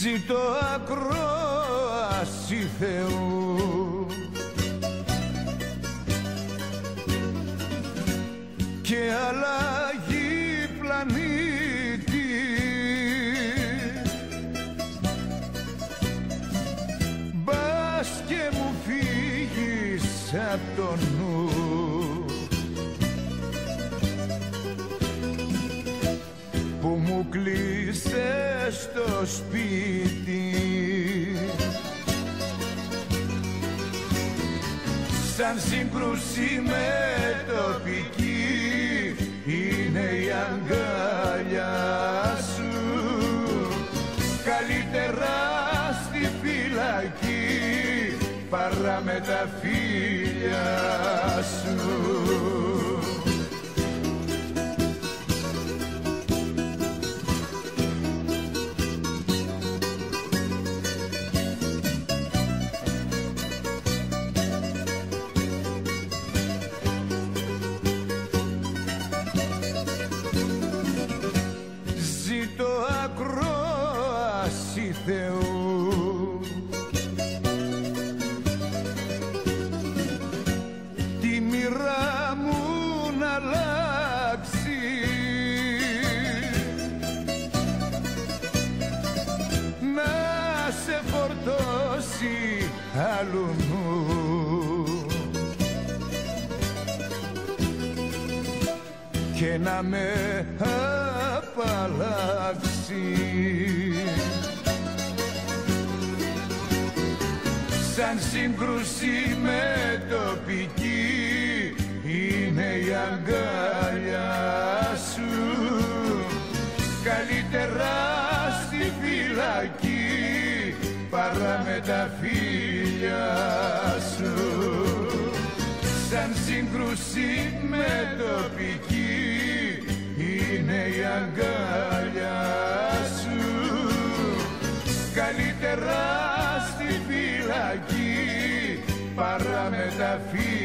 Ζήτω ακρόαση Θεού. Και αλλαγή πλανήτη. Μπας και μου φύγεις απ' το νου κλείσες το σπίτι. Σαν σύγκρουση με τοπική είναι η αγκάλια σου. Καλύτερα στη φυλακή παρά με τα φίλια άλλου νου. Και να με απαλλάξει. Σαν σύγκρουση με τοπική είναι η αγκάλια σου. Καλύτερα στη φυλακή παρά με τα φίλια σου. Σαν σύγκρουση με τοπική είναι η αγκάλια σου. Καλύτερα στη φυλακή παρά με τα φίλια